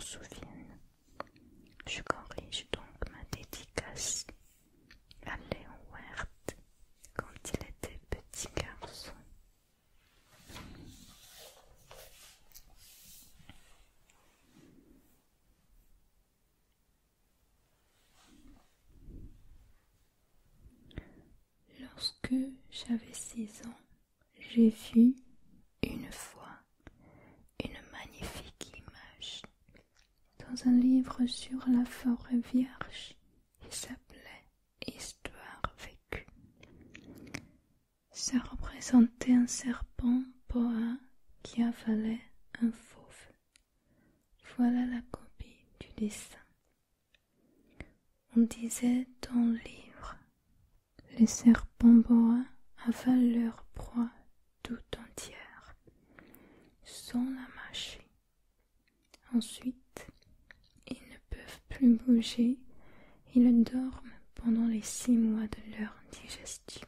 souviennent. Je corrige donc ma dédicace à Léon Wert quand il était petit garçon. Lorsque j'avais six ans, j'ai vu une fois une magnifique image dans un livre sur la forêt vierge qui s'appelait Histoire vécue. Ça représentait un serpent boa qui avalait un fauve. Voilà la copie du dessin. On disait dans le livre les serpents boa avalent leur proie tout entière, sans la mâcher. Ensuite, plus bouger, ils dorment pendant les six mois de leur digestion.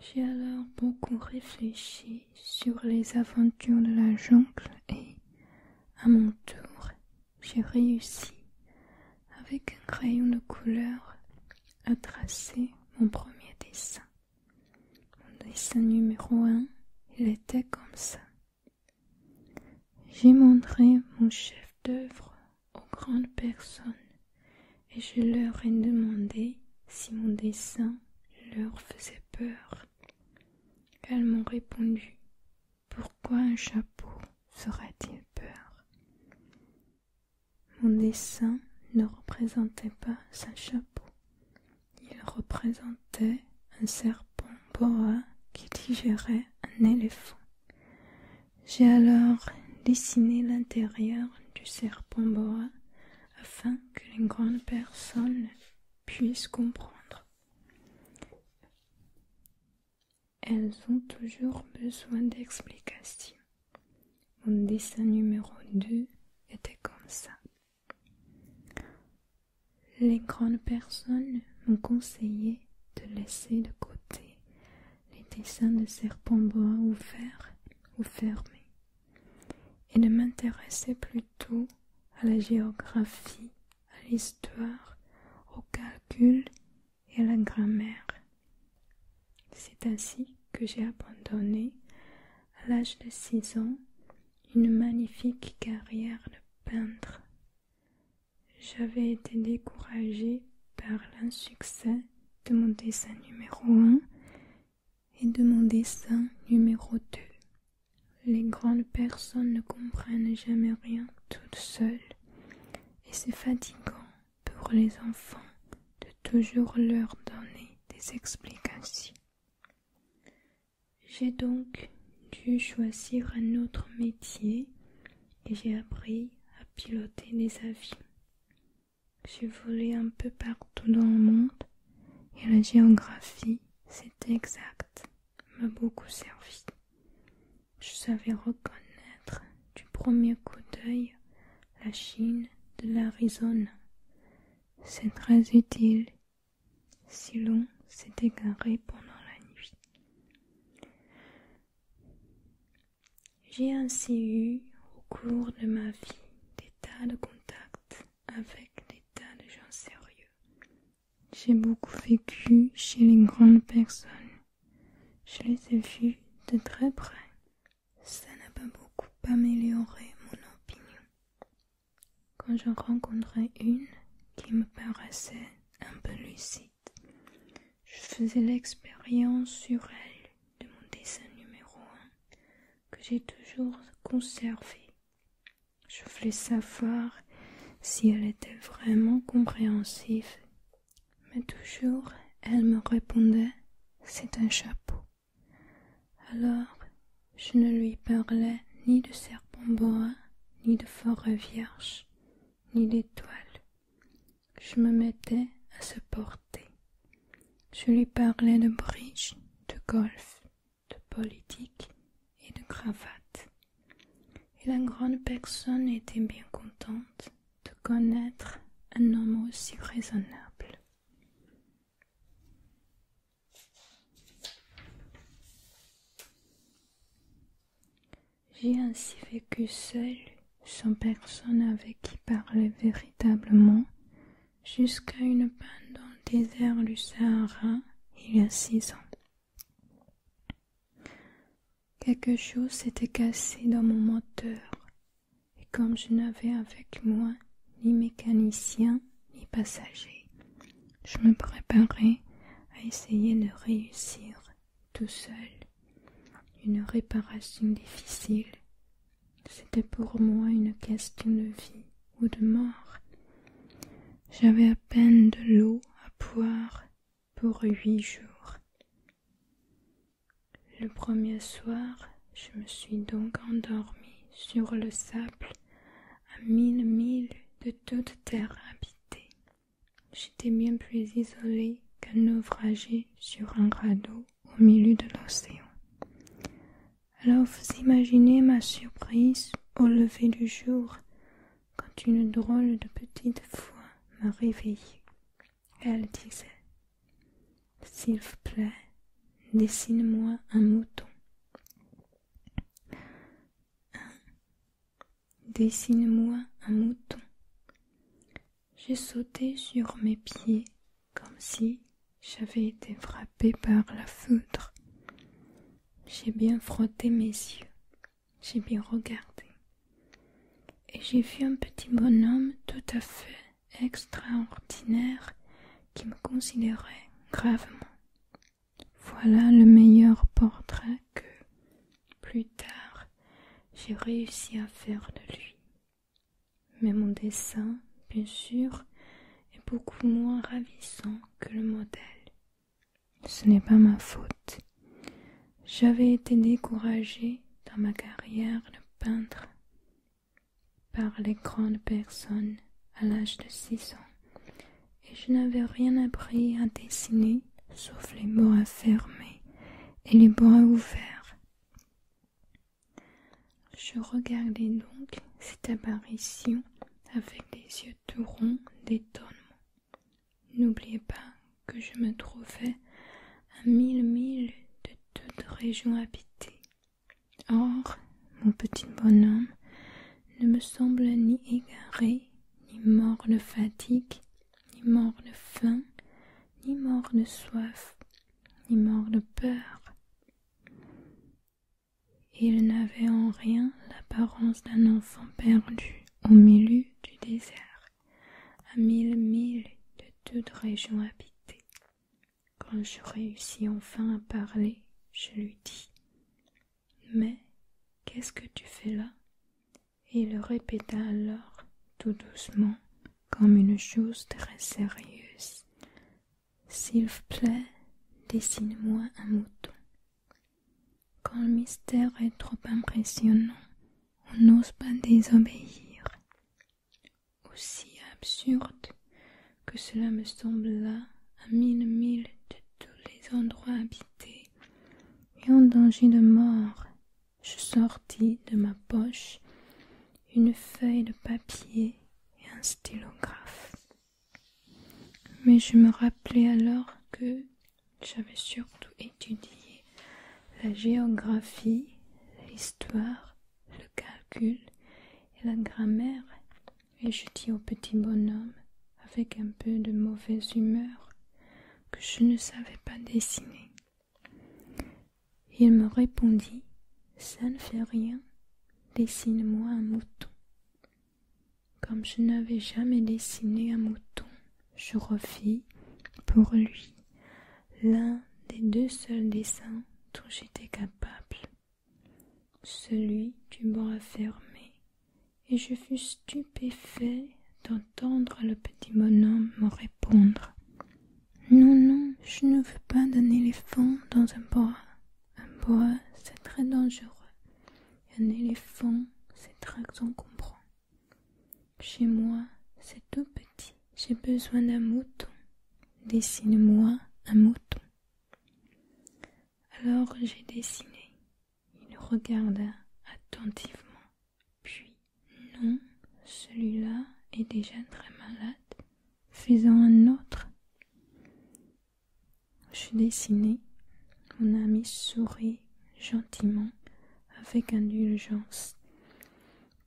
J'ai alors beaucoup réfléchi sur les aventures de la jungle et, à mon tour, j'ai réussi, avec un crayon de couleur, à tracer mon premier dessin. Mon dessin numéro un, il était comme ça. J'ai montré mon chef d'œuvre grandes personnes et je leur ai demandé si mon dessin leur faisait peur. Elles m'ont répondu Pourquoi un chapeau ferait-il peur? Mon dessin ne représentait pas un chapeau. Il représentait un serpent boa qui digérait un éléphant. J'ai alors dessiné l'intérieur du serpent boa afin que les grandes personnes puissent comprendre. Elles ont toujours besoin d'explications. Mon dessin numéro 2 était comme ça. Les grandes personnes m'ont conseillé de laisser de côté les dessins de serpents bois ouverts ou fermés et de m'intéresser plutôt à la géographie, à l'histoire, au calcul et à la grammaire. C'est ainsi que j'ai abandonné, à l'âge de six ans, une magnifique carrière de peintre. J'avais été découragée par l'insuccès de mon dessin numéro un et de mon dessin numéro deux. Les grandes personnes ne comprennent jamais rien toutes seules c'est fatigant pour les enfants de toujours leur donner des explications. J'ai donc dû choisir un autre métier et j'ai appris à piloter des avions. J'ai volé un peu partout dans le monde et la géographie, c'est exact, m'a beaucoup servi. Je savais reconnaître du premier coup d'œil la Chine de l'Arizona. C'est très utile si l'on s'est égaré pendant la nuit. J'ai ainsi eu au cours de ma vie des tas de contacts avec des tas de gens sérieux. J'ai beaucoup vécu chez les grandes personnes. Je les ai vus de très près. Ça n'a pas beaucoup amélioré. Quand je rencontrais une qui me paraissait un peu lucide, je faisais l'expérience sur elle de mon dessin numéro un que j'ai toujours conservé. Je voulais savoir si elle était vraiment compréhensive, mais toujours elle me répondait c'est un chapeau. Alors je ne lui parlais ni de serpent boa, ni de forêt vierge, ni d'étoiles. Je me mettais à se porter. Je lui parlais de bridge, de golf, de politique et de cravate. Et la grande personne était bien contente de connaître un homme aussi raisonnable. J'ai ainsi vécu seul sans personne avec qui parler véritablement, jusqu'à une panne dans le désert du Sahara il y a six ans. Quelque chose s'était cassé dans mon moteur, et comme je n'avais avec moi ni mécanicien ni passager, je me préparais à essayer de réussir tout seul une réparation difficile. C'était pour moi une question de vie ou de mort. J'avais à peine de l'eau à boire pour huit jours. Le premier soir, je me suis donc endormie sur le sable à mille milles de toute terre habitée. J'étais bien plus isolée qu'un naufragé sur un radeau au milieu de l'océan. Alors vous imaginez ma surprise au lever du jour quand une drôle de petite voix m'a réveillée. Elle disait S'il vous plaît, dessine-moi un mouton. Dessine-moi un mouton. J'ai sauté sur mes pieds comme si j'avais été frappé par la foudre. J'ai bien frotté mes yeux, j'ai bien regardé, et j'ai vu un petit bonhomme tout à fait extraordinaire qui me considérait gravement. Voilà le meilleur portrait que, plus tard, j'ai réussi à faire de lui. Mais mon dessin, bien sûr, est beaucoup moins ravissant que le modèle. Ce n'est pas ma faute. J'avais été découragée dans ma carrière de peintre par les grandes personnes à l'âge de six ans, et je n'avais rien appris à dessiner sauf les bois fermés et les bois ouverts. Je regardais donc cette apparition avec des yeux tout ronds d'étonnement. N'oubliez pas que je me trouvais à mille milles toute région habitée. Or, mon petit bonhomme ne me semble ni égaré, ni mort de fatigue, ni mort de faim, ni mort de soif, ni mort de peur. Il n'avait en rien l'apparence d'un enfant perdu au milieu du désert, à mille milles de toute région habitée. Quand je réussis enfin à parler, je lui dis Mais qu'est-ce que tu fais là? Et il répéta alors, tout doucement, comme une chose très sérieuse s'il vous plaît, dessine-moi un mouton. Quand le mystère est trop impressionnant, on n'ose pas désobéir. Aussi absurde que cela me semble là, à mille milles de tous les endroits habités, en danger de mort, je sortis de ma poche une feuille de papier et un stylographe mais je me rappelais alors que j'avais surtout étudié la géographie, l'histoire, le calcul et la grammaire, et je dis au petit bonhomme, avec un peu de mauvaise humeur, que je ne savais pas dessiner. Il me répondit, ça ne fait rien, dessine-moi un mouton. Comme je n'avais jamais dessiné un mouton, je refis pour lui l'un des deux seuls dessins dont j'étais capable, celui du bras fermé, et je fus stupéfait d'entendre le petit bonhomme me répondre. Non, non, je ne veux pas d'un éléphant dans un bois. C'est très dangereux. un éléphant, c'est très encombrant. Chez moi, c'est tout petit. J'ai besoin d'un mouton. Dessine-moi un mouton. Alors j'ai dessiné. Il regarda attentivement. Puis, non, celui-là est déjà très malade. Faisons un autre. Je dessinai. Mon ami sourit gentiment avec indulgence.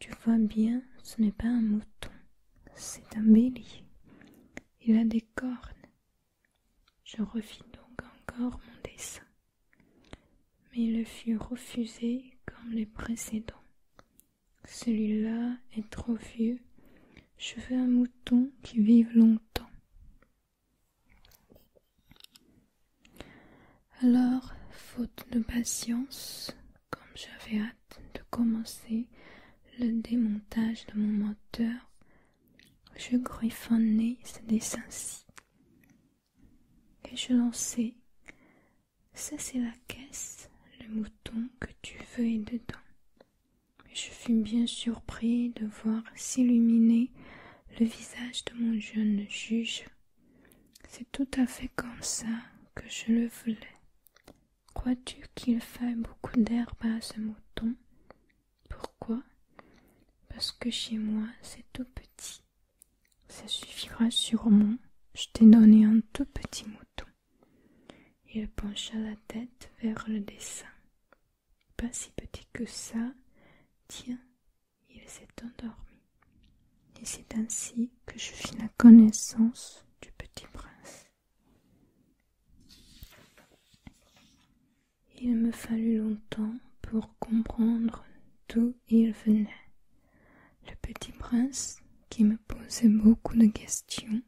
tu vois bien, ce n'est pas un mouton, c'est un bélier. Il a des cornes. Je refis donc encore mon dessin. Mais il fut refusé comme les précédents. Celui-là est trop vieux. Je veux un mouton qui vive longtemps. Alors, faute de patience, comme j'avais hâte de commencer le démontage de mon moteur, je griffonnais ce dessin-ci. Et je lançai. Ça, c'est la caisse. Le mouton que tu veux est dedans. Je fus bien surpris de voir s'illuminer le visage de mon jeune juge. C'est tout à fait comme ça que je le voulais. Crois-tu qu'il faille beaucoup d'herbe à ce mouton? Pourquoi? Parce que chez moi c'est tout petit. Ça suffira sûrement. Je t'ai donné un tout petit mouton. Il pencha la tête vers le dessin. Pas si petit que ça. Tiens, il s'est endormi. Et c'est ainsi que je fis la connaissance du petit prince. Il me fallut longtemps pour comprendre d'où il venait. Le petit prince, qui me posait beaucoup de questions,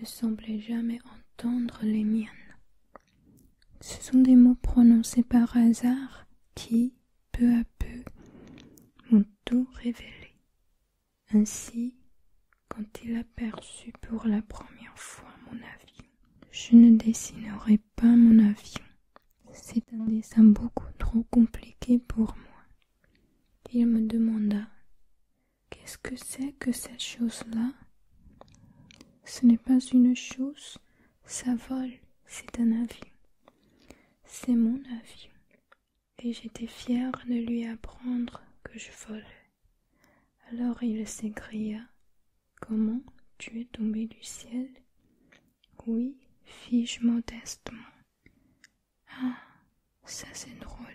ne semblait jamais entendre les miennes. Ce sont des mots prononcés par hasard qui, peu à peu, m'ont tout révélé. Ainsi, quand il aperçut pour la première fois mon avion, je ne dessinerai pas mon avion c'est un dessin beaucoup trop compliqué pour moi. Il me demanda Qu'est-ce que c'est que cette chose-là? Ce n'est pas une chose, ça vole, c'est un avion. C'est mon avion. Et j'étais fière de lui apprendre que je volais. Alors il s'écria Comment tu es tombé du ciel? Oui, fis-je modestement. Ah, ça c'est drôle.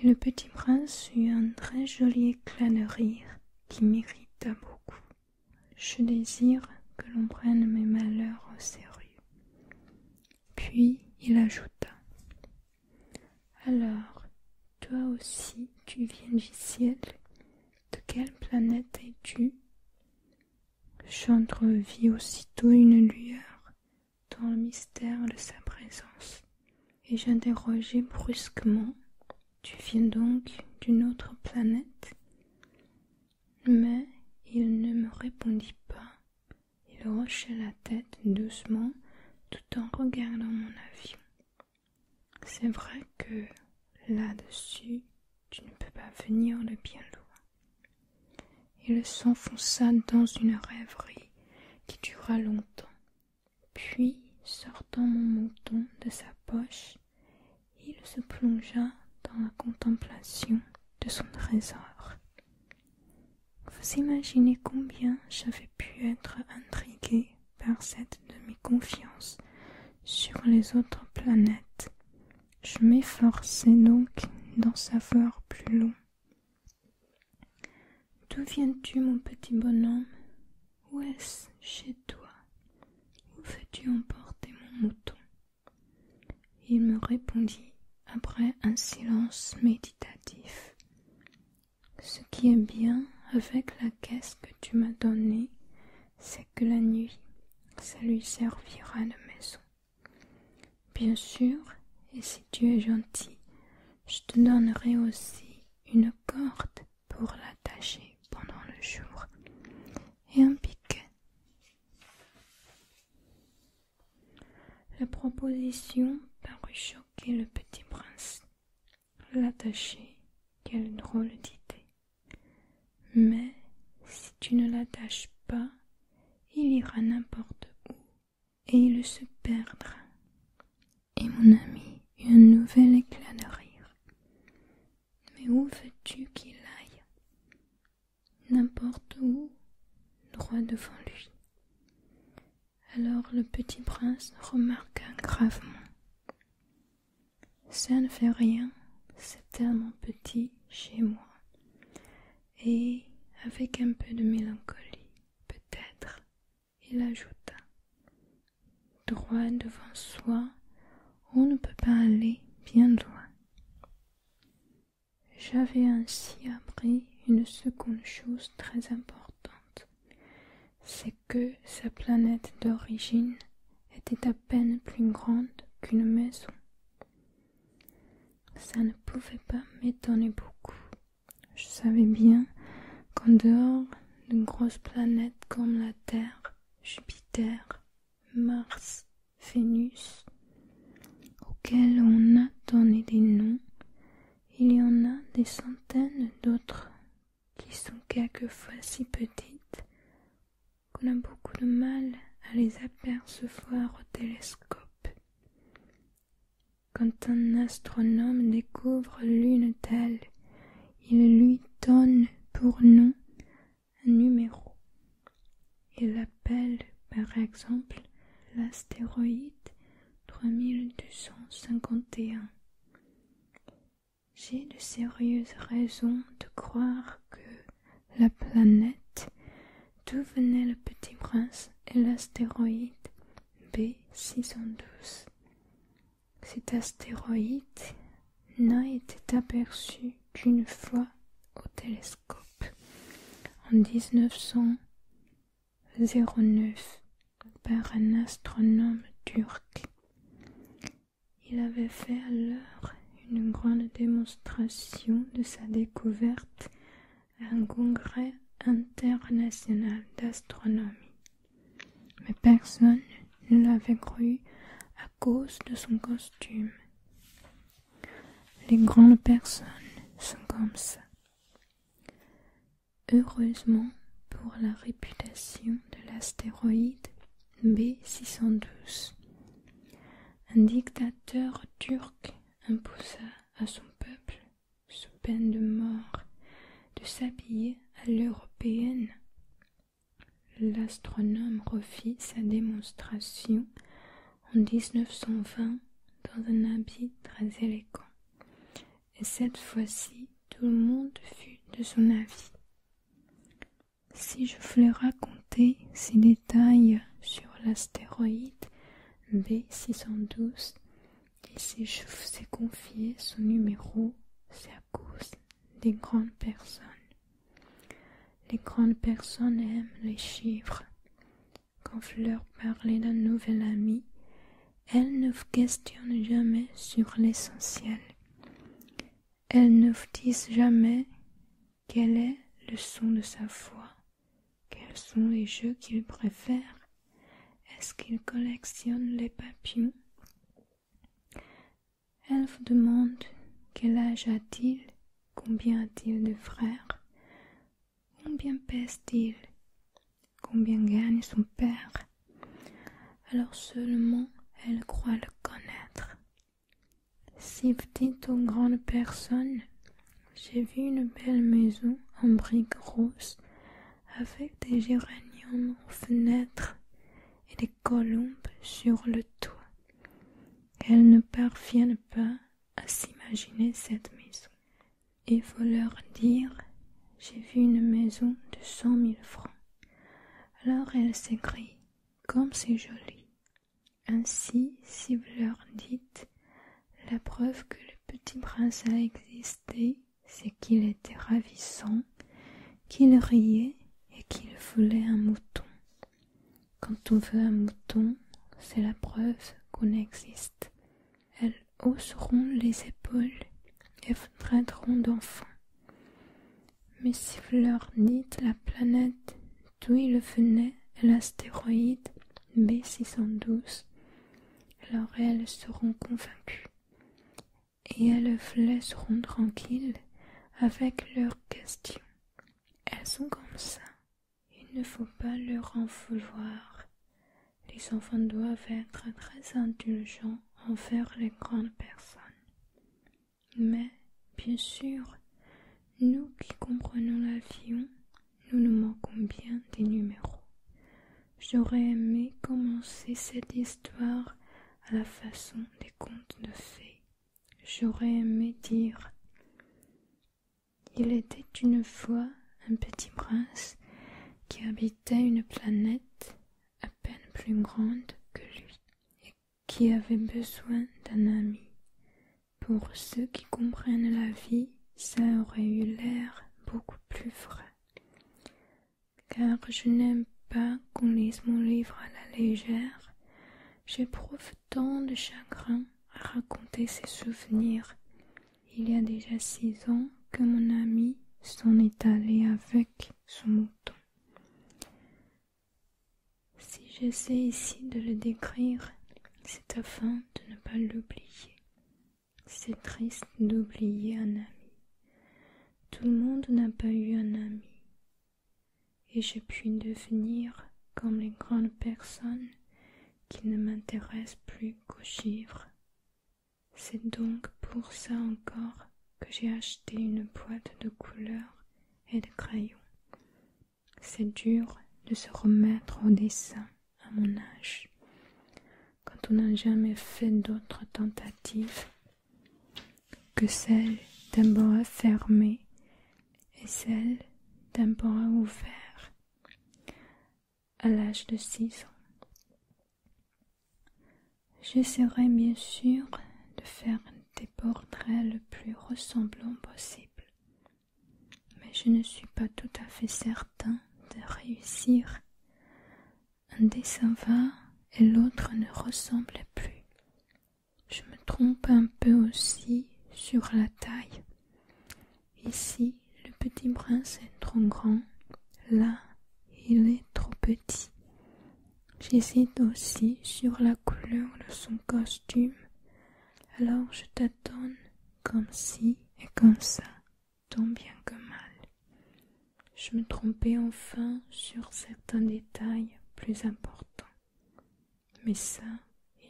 Et le petit prince eut un très joli éclat de rire qui m'irrita beaucoup. Je désire que l'on prenne mes malheurs au sérieux. Puis il ajouta Alors, toi aussi, tu viens du ciel De quelle planète es-tu? J'entrevis aussitôt une lueur dans le mystère de sa présence et j'interrogeai brusquement Tu viens donc d'une autre planète? Mais il ne me répondit pas. Il hochait la tête doucement tout en regardant mon avion. C'est vrai que là-dessus, tu ne peux pas venir de bien loin. Il s'enfonça dans une rêverie qui dura longtemps. Puis Sortant mon mouton de sa poche, il se plongea dans la contemplation de son trésor. Vous imaginez combien j'avais pu être intriguée par cette demi-confiance sur les autres planètes. Je m'efforçais donc d'en savoir plus long. D'où viens-tu, mon petit bonhomme? Où est-ce chez toi? Où veux-tu emporter Il me répondit après un silence méditatif. Ce qui est bien avec la caisse que tu m'as donnée, c'est que la nuit, ça lui servira de maison. Bien sûr, et si tu es gentil, je te donnerai aussi une corde pour l'attacher pendant le jour La proposition parut choquer le petit prince. L'attacher, quelle drôle d'idée. Mais si tu ne l'attaches pas, il ira n'importe où et il se perdra. Et mon ami eut un nouvel éclat de rire. Mais où veux-tu qu'il aille? N'importe où, droit devant lui. Alors le petit prince remarqua gravement. Ça ne fait rien, c'est tellement petit chez moi. Et avec un peu de mélancolie, peut-être, il ajouta Droit devant soi, on ne peut pas aller bien loin. J'avais ainsi appris une seconde chose très importante, c'est que sa planète d'origine était à peine plus grande qu'une maison. Ça ne pouvait pas m'étonner beaucoup. Je savais bien qu'en dehors d'une grosse planète comme la Terre, Jupiter, Mars, Vénus, auxquelles on a donné des noms, il y en a des centaines d'autres qui sont quelquefois si petites beaucoup de mal à les apercevoir au télescope. Quand un astronome découvre l'une telle, il lui donne pour nom un numéro. Il l'appelle par exemple l'astéroïde 3251. J'ai de sérieuses raisons de croire que la planète d'où venait le petit prince est l'astéroïde B612. Cet astéroïde n'a été aperçu qu'une fois au télescope en 1909 par un astronome turc. Il avait fait alors une grande démonstration de sa découverte à un congrès international d'astronomie. Mais personne ne l'avait cru à cause de son costume. Les grandes personnes sont comme ça. Heureusement pour la réputation de l'astéroïde B612, un dictateur turc imposa à son peuple, sous peine de mort, de s'habiller à l'européenne. L'astronome refit sa démonstration en 1920 dans un habit très élégant. Et cette fois-ci, tout le monde fut de son avis. Si je voulais raconter ces détails sur l'astéroïde B612 et si je vous ai confié son numéro, c'est à cause des grandes personnes. Les grandes personnes aiment les chiffres. Quand vous leur parlez d'un nouvel ami, elles ne vous questionnent jamais sur l'essentiel. Elles ne vous disent jamais quel est le son de sa voix, quels sont les jeux qu'il préfère, est-ce qu'il collectionne les papillons? Elles vous demandent quel âge a-t-il, combien a-t-il de frères, combien pèse-t-il, combien gagne son père. Alors seulement elle croit le connaître. Si dites aux grandes personnes, j'ai vu une belle maison en briques roses, avec des géraniums aux fenêtres et des colombes sur le toit. Elles ne parviennent pas à s'imaginer cette maison. Il faut leur dire J'ai vu une maison de cent mille francs. Alors elles s'écrient Comme c'est joli. Ainsi, si vous leur dites la preuve que le petit prince a existé, c'est qu'il était ravissant, qu'il riait et qu'il voulait un mouton. Quand on veut un mouton, c'est la preuve qu'on existe. Elles hausseront les épaules et vous traiteront d'enfant. Mais si vous leur dites la planète d'où il venait l'astéroïde B612, alors elles seront convaincues, et elles laisseront tranquilles avec leurs questions. Elles sont comme ça. Il ne faut pas leur en vouloir. Les enfants doivent être très indulgents envers les grandes personnes. Mais, bien sûr, nous qui comprenons l'avion, nous nous manquons bien des numéros. J'aurais aimé commencer cette histoire à la façon des contes de fées. J'aurais aimé dire Il était une fois un petit prince qui habitait une planète à peine plus grande que lui et qui avait besoin d'un ami. Pour ceux qui comprennent la vie, ça aurait eu l'air beaucoup plus vrai. Car je n'aime pas qu'on lise mon livre à la légère. J'éprouve tant de chagrin à raconter ces souvenirs. Il y a déjà six ans que mon ami s'en est allé avec son mouton. Si j'essaie ici de le décrire, c'est afin de ne pas l'oublier. C'est triste d'oublier un ami. Tout le monde n'a pas eu un ami. Et je puis devenir comme les grandes personnes qui ne m'intéressent plus qu'aux chiffres. C'est donc pour ça encore que j'ai acheté une boîte de couleurs et de crayons. C'est dur de se remettre au dessin à mon âge, quand on n'a jamais fait d'autres tentatives que celle d'un bras fermé celle d'un bras ouvert à l'âge de six ans. J'essaierai bien sûr de faire des portraits le plus ressemblants possible, mais je ne suis pas tout à fait certain de réussir. Un dessin va et l'autre ne ressemblait plus. Je me trompe un peu aussi sur la taille. Ici, petit prince est trop grand, là, il est trop petit. J'hésite aussi sur la couleur de son costume, alors je tâtonne comme ci et comme ça, tant bien que mal. Je me trompais enfin sur certains détails plus importants. Mais ça,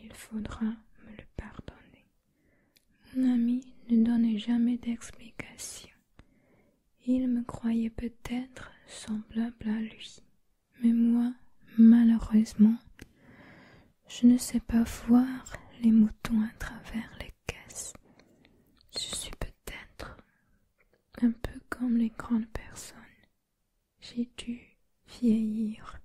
il faudra me le pardonner. Mon ami ne donnait jamais d'explication. Il me croyait peut-être semblable à lui. Mais moi, malheureusement, je ne sais pas voir les moutons à travers les caisses. Je suis peut-être un peu comme les grandes personnes. J'ai dû vieillir